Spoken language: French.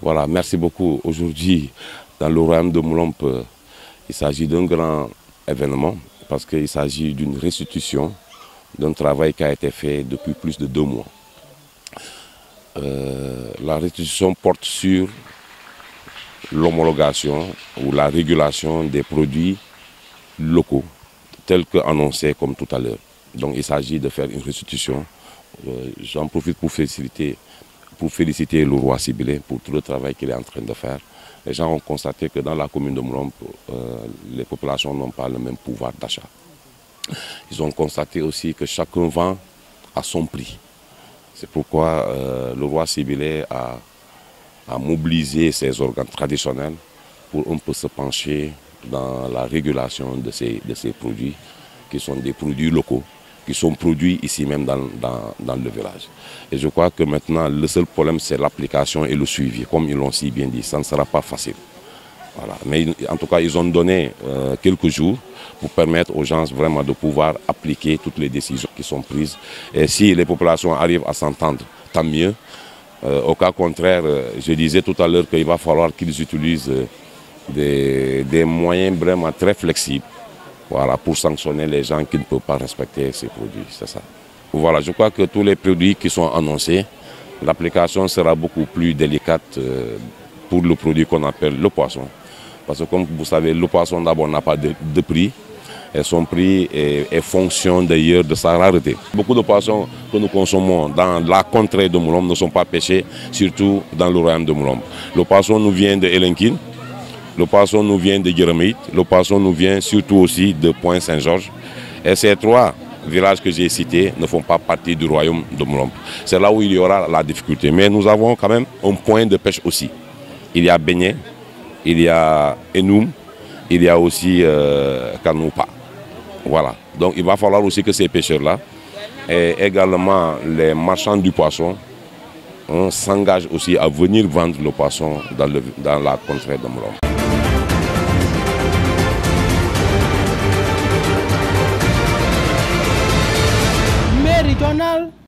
Voilà, merci beaucoup. Aujourd'hui, dans le royaume de Moulompe, il s'agit d'un grand événement parce qu'il s'agit d'une restitution d'un travail qui a été fait depuis plus de deux mois. Euh, la restitution porte sur l'homologation ou la régulation des produits locaux, tels qu'annoncés comme tout à l'heure. Donc il s'agit de faire une restitution. Euh, J'en profite pour féliciter, le roi Sibilé pour tout le travail qu'il est en train de faire. Les gens ont constaté que dans la commune de Moulombe, euh, les populations n'ont pas le même pouvoir d'achat. Ils ont constaté aussi que chacun vend à son prix. C'est pourquoi euh, le roi Sibilé a, mobilisé ses organes traditionnels pour un peu se pencher dans la régulation de ces produits, qui sont des produits locaux, qui sont produits ici même dans, le village. Et je crois que maintenant, le seul problème, c'est l'application et le suivi. Comme ils l'ont si bien dit, ça ne sera pas facile. Voilà. Mais en tout cas, ils ont donné euh, quelques jours pour permettre aux gens vraiment de pouvoir appliquer toutes les décisions qui sont prises. Et si les populations arrivent à s'entendre, tant mieux. Euh, au cas contraire, euh, je disais tout à l'heure qu'il va falloir qu'ils utilisent des, moyens vraiment très flexibles voilà, pour sanctionner les gens qui ne peuvent pas respecter ces produits. C'est ça. Voilà, je crois que tous les produits qui sont annoncés, l'application sera beaucoup plus délicate pour le produit qu'on appelle le poisson. Parce que comme vous savez, le poisson d'abord n'a pas de, de, prix et son prix est, est fonction d'ailleurs de sa rareté. Beaucoup de poissons que nous consommons dans la contrée de Moulombe ne sont pas pêchés, surtout dans le royaume de Moulombe. Le poisson nous vient de Elenkin, le poisson nous vient de Guéremeït, le poisson nous vient surtout aussi de Point-Saint-Georges. Et ces trois villages que j'ai cités ne font pas partie du royaume de Moulombe. C'est là où il y aura la difficulté. Mais nous avons quand même un point de pêche aussi. Il y a Beignet, il y a Enoum, il y a aussi euh, Kanoupa. Voilà. Donc il va falloir aussi que ces pêcheurs-là et également les marchands du poisson hein, s'engagent aussi à venir vendre le poisson dans la contrée de Moulombe. regional.